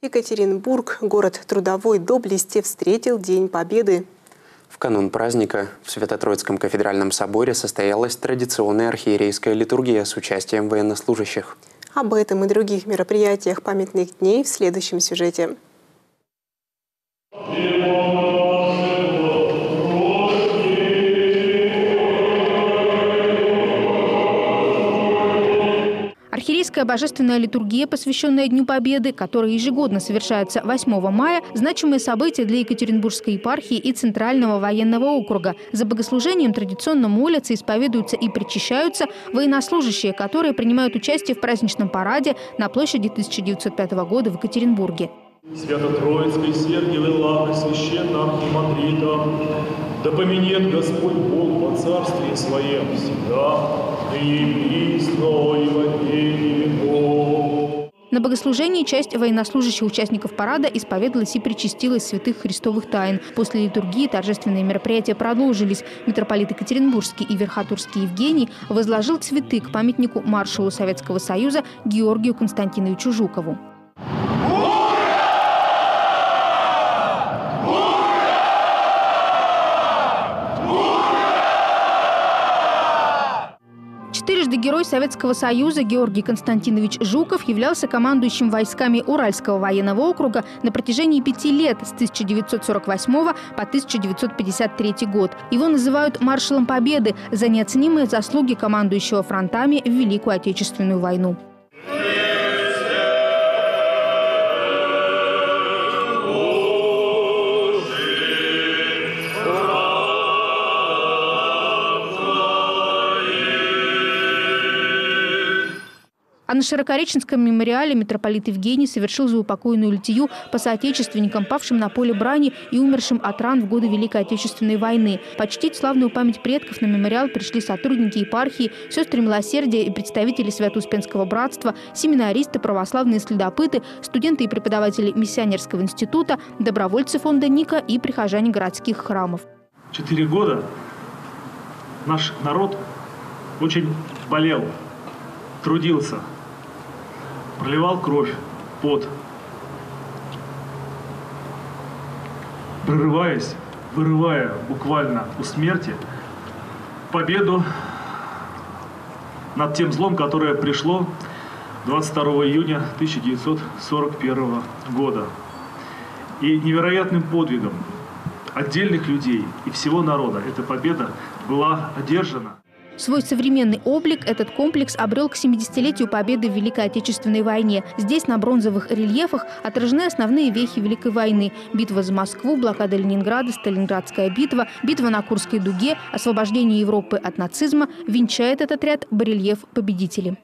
Екатеринбург, город трудовой доблести, встретил День Победы. В канун праздника в Свято-Троицком кафедральном соборе состоялась традиционная архиерейская литургия с участием военнослужащих. Об этом и других мероприятиях памятных дней в следующем сюжете. Архиерейская божественная литургия, посвященная Дню Победы, которая ежегодно совершается 8 мая, значимое событие для Екатеринбургской епархии и Центрального военного округа. За богослужением традиционно молятся, исповедуются и причащаются военнослужащие, которые принимают участие в праздничном параде на площади 1905 года в Екатеринбурге. Свято-Троицкой Сергиевой Лавры Священного Архимандрита, да поменет Господь Бог во Царстве Своем всегда, и присно, и во на богослужении часть военнослужащих участников парада исповедалась и причастилась святых христовых тайн. После литургии торжественные мероприятия продолжились. Митрополит Екатеринбургский и Верхотурский Евгений возложил цветы к памятнику маршалу Советского Союза Георгию Константиновичу Жукову. 4 Герой Советского Союза Георгий Константинович Жуков являлся командующим войсками Уральского военного округа на протяжении пяти лет с 1948 по 1953 год. Его называют маршалом Победы за неоценимые заслуги командующего фронтами в Великую Отечественную войну. А на Широкореченском мемориале митрополит Евгений совершил заупокойную литию по соотечественникам, павшим на поле брани и умершим от ран в годы Великой Отечественной войны. Почтить славную память предков на мемориал пришли сотрудники епархии, сестры милосердия и представители Свято-Успенского братства, семинаристы, православные следопыты, студенты и преподаватели Миссионерского института, добровольцы фонда Ника и прихожане городских храмов. Четыре года наш народ очень болел, трудился, проливал кровь, пот, прорываясь, вырывая буквально у смерти победу над тем злом, которое пришло 22 июня 1941 года. И невероятным подвигом отдельных людей и всего народа эта победа была одержана. Свой современный облик этот комплекс обрел к 70-летию победы в Великой Отечественной войне. Здесь на бронзовых рельефах отражены основные вехи Великой войны. Битва за Москву, блокада Ленинграда, Сталинградская битва, битва на Курской дуге, освобождение Европы от нацизма венчает этот ряд барельеф победителей.